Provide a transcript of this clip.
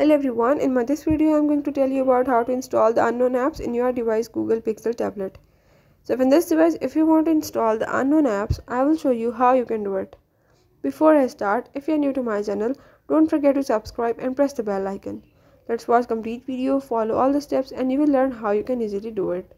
Hello everyone, in my this video I'm going to tell you about how to install the unknown apps in your device Google Pixel tablet. So in this device, if you want to install the unknown apps, I will show you how you can do it. Before I start, if you are new to my channel, don't forget to subscribe and press the bell icon. Let's watch complete video, follow all the steps and you will learn how you can easily do it.